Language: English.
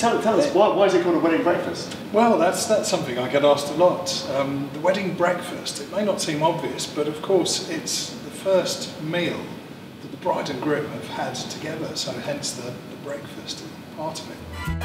tell us, why, why is it called a wedding breakfast? Well, that's, that's something I get asked a lot. Um, the wedding breakfast, it may not seem obvious, but of course it's the first meal that the bride and groom have had together, so hence the, the breakfast part of it.